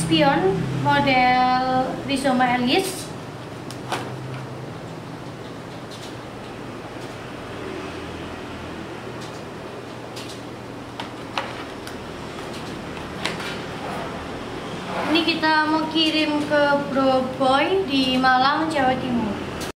spion model Rhizoma Ellis. Ini kita mau kirim ke Bro Boy di Malang, Jawa Timur.